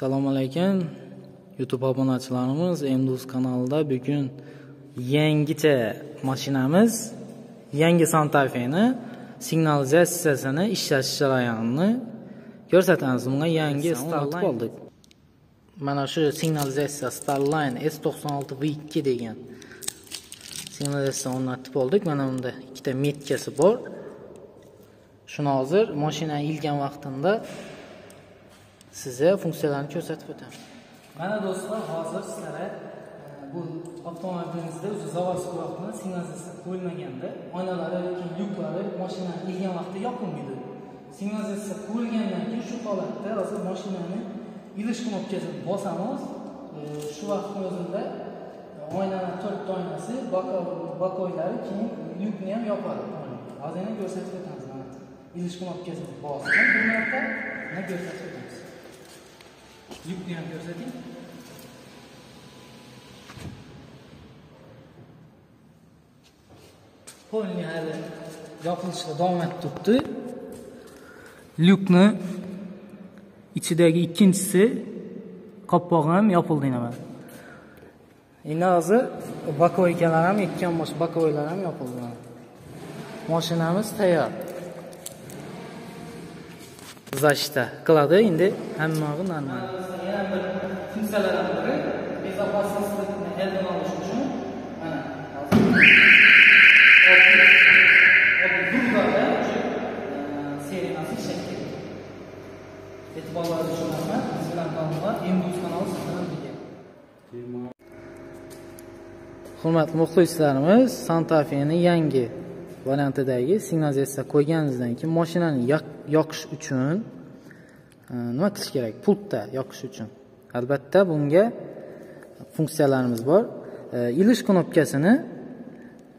assalomu alaykum youtube obunachilarimiz mduz kanalida bugun yangicha mashinamiz yangi santafeni signalizatsiyasini ishlatish jarayonini ko'rsatamiz. Bunga yangi o'rnatib oldik mana shu signalizatsiya starline s to'qson olti v ikki degan signalizatsiya o'rnatib oldik. Mana bunda ikkita metkasi bor. Shuni hozir mashinani ilgan vaqtimda sizga funksiyalarni ko'rsatib o'taman mana do'stlar hozir sizlarga e, bu avtomobilingizda o'zi заводской vaqtida signalizatsiya qo'yilmaganda oynalari yoki lyuklari mashinani ilgan vaqtda yopilmaydi signalizatsiya qo'yilgandan keyin shu holatda hozir mashinani ilish knopkasini bosamiz. E, shu vaqtni o'zida e, oynani to'rtta oynasi bokoylari keyin lyukni ham yopadi hozir yana ko'rsatib o'tamiz mana. Ilish knopkasini bosdim. Bir marta yana ko'rsatib o'tamiz? Yukni ham ko'rsating polni hali yopilishda davom etib turibdi. Lyukni ichidagi ikkinchisi qopqog'i ham yopildi mana endi hozir bakoykalar ham ekkan bakoylar ham yopildi. Mashinamiz tayyor. zashta qiladi endi hammog'i normal yana bir funksiyalardan biri безопасностьni oldini olish uchun mana durgada sirenasi ishlaydi e'tiborlaringiz uchun rahmat biz bilan qolinglar mduz kanali siz bilan birga hurmatli muxlislarimiz santafeni yangi variantidagi signalizatsiya qo'yganimizdan keyin mashinani yoqish uchun e, nima qilish kerak? Pultda yoqish uchun. Albatta bunga funksiyalarimiz bor. E, ilish knopkasini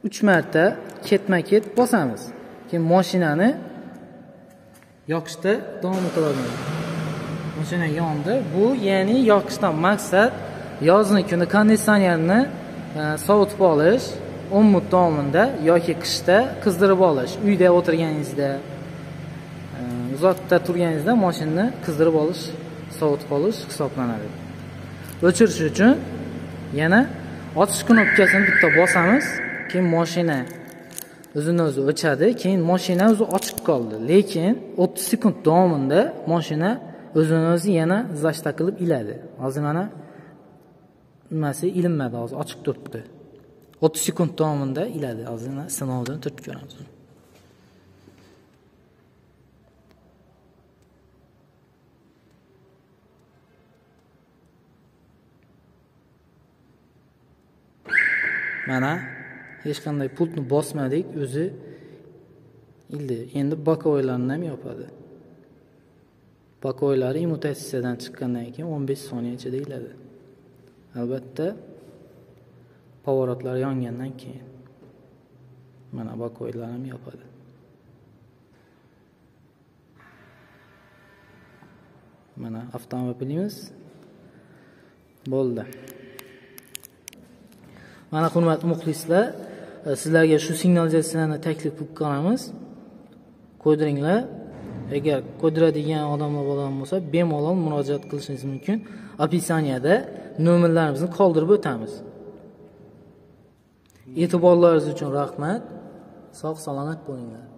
uch marta ketma ket bosamiz. Keyin mashinani yoqishda davom etaveramiz mashina yondi. Bu ya'ni yoqishdan maqsad yozni kuni konditsionerni e, sovutib olish. O'n minut davomida yoki qishda qizdirib olish. Uyda o'tirganingizda e, uzoqda turganingizda mashinani qizdirib olish sovutib olish hisoblanadi. O'chirish uchun yana ochish knopkasini bitta bosamiz keyin mashina o'zini o'zi o'chadi keyin mashina o'zi ochiq qoldi. Lekin o'ttiz sekund davomida mashina o'zini o'zi yana zashta qilib iladi. Hozir mana nimasi ilinmadi hozir ochiq turibdi. O'ttiz sekund davomida iladi. Hozir sinovdan turtib ko'ramiz mana hech qanday pultni bosmadik o'zi ildi. Endi bokovoylarni ham yopadi. Bokovoylari immutatsiyadan chiqqandan keyin o'n besh soniya ichida iladi. Albatta поворотlar yongandan keyin mana bokoylar ham yopadi. Mana avtomobilimiz bo'ldi. Mana hurmatli muxlislar e, sizlarga shu signalizatsiyani taklif qilib qolamiz. Qo'ydiringlar agar qo'ydiradigan odamlar bo'ladigan bo'lsa bemalol murojaat qilishingiz mumkin. Opisaniyada nomerlarimizni qoldirib o'tamiz. E'tiborlaringiz uchun rahmat. Sog' salomat bo'linglar.